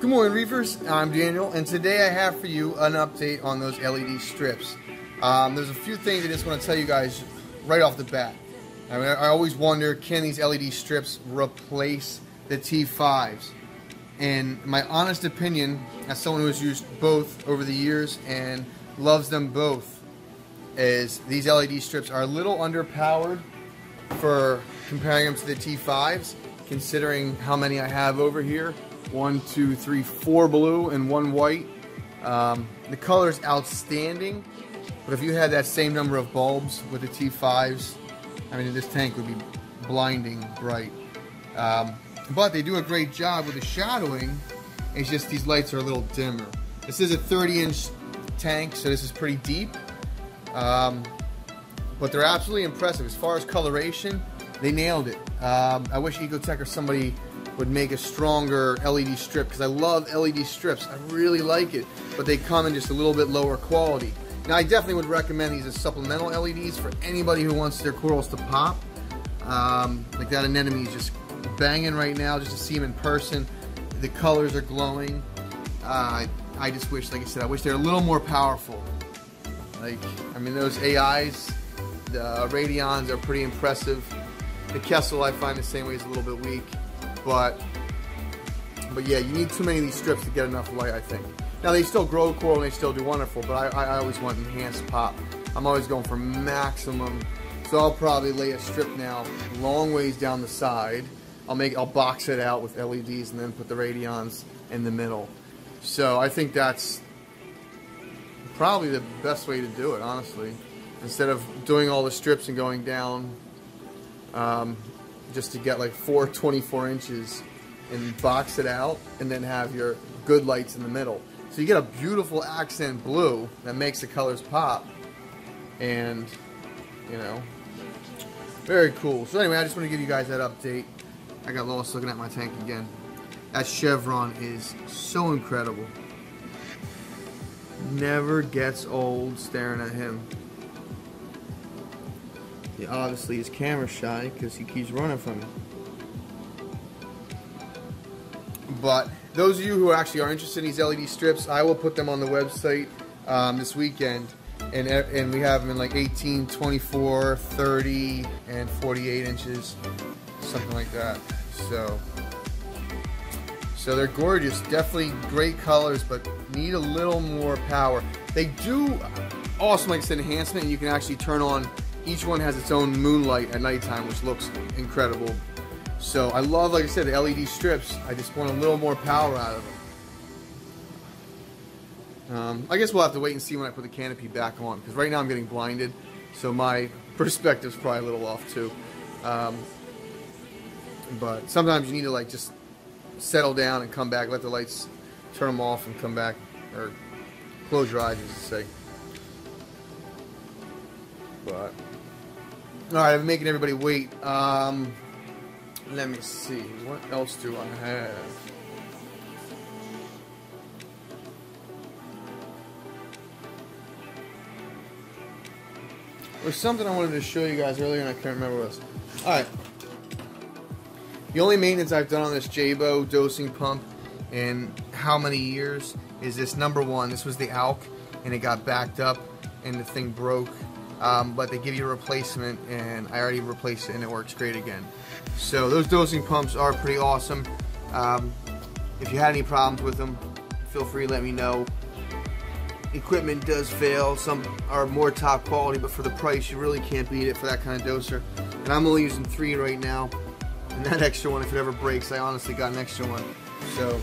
Good morning, Reefers. I'm Daniel, and today I have for you an update on those LED strips. Um, there's a few things I just want to tell you guys right off the bat. I, mean, I always wonder, can these LED strips replace the T5s? And my honest opinion, as someone who has used both over the years and loves them both, is these LED strips are a little underpowered for comparing them to the T5s, considering how many I have over here. One, two, three, four blue and one white. Um, the color is outstanding, but if you had that same number of bulbs with the T5s, I mean, this tank would be blinding bright. Um, but they do a great job with the shadowing. It's just these lights are a little dimmer. This is a 30 inch tank, so this is pretty deep. Um, but they're absolutely impressive. As far as coloration, they nailed it. Um, I wish Ecotech or somebody would make a stronger LED strip because I love LED strips. I really like it, but they come in just a little bit lower quality. Now, I definitely would recommend these as supplemental LEDs for anybody who wants their corals to pop. Um, like that anemone is just banging right now just to see them in person. The colors are glowing. Uh, I just wish, like I said, I wish they're a little more powerful. Like, I mean, those AIs, the Radions are pretty impressive. The Kessil I find the same way is a little bit weak, but but yeah, you need too many of these strips to get enough light, I think. Now they still grow coral and they still do wonderful, but I, I always want enhanced pop. I'm always going for maximum. So I'll probably lay a strip now long ways down the side. I'll make I'll box it out with LEDs and then put the radions in the middle. So I think that's probably the best way to do it, honestly. Instead of doing all the strips and going down um, just to get like four 24 inches and box it out and then have your good lights in the middle. So you get a beautiful accent blue that makes the colors pop. And, you know, very cool. So anyway, I just want to give you guys that update. I got lost looking at my tank again. That chevron is so incredible. Never gets old staring at him. He obviously is camera shy because he keeps running from me. But those of you who actually are interested in these LED strips, I will put them on the website um, this weekend. And, and we have them in like 18, 24, 30, and 48 inches, something like that. So, so they're gorgeous. Definitely great colors, but need a little more power. They do awesome, like said, enhancement, and you can actually turn on. Each one has its own moonlight at nighttime, which looks incredible. So I love, like I said, the LED strips. I just want a little more power out of them. Um, I guess we'll have to wait and see when I put the canopy back on, because right now I'm getting blinded, so my perspective's probably a little off too. Um, but sometimes you need to like just settle down and come back, let the lights turn them off and come back, or close your eyes, as to say. But all right, I'm making everybody wait. Um, let me see. What else do I have? There's something I wanted to show you guys earlier and I can't remember what it was. Alright. The only maintenance I've done on this Jebao dosing pump in how many years is this number one. This was the ALK and it got backed up and the thing broke. Um, but they give you a replacement and I already replaced it and it works great again. So those dosing pumps are pretty awesome. Um, if you had any problems with them, feel free to let me know. Equipment does fail. Some are more top quality, but for the price, you really can't beat it for that kind of doser. And I'm only using three right now. And that extra one, if it ever breaks, I honestly got an extra one. So